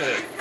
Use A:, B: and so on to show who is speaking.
A: Good.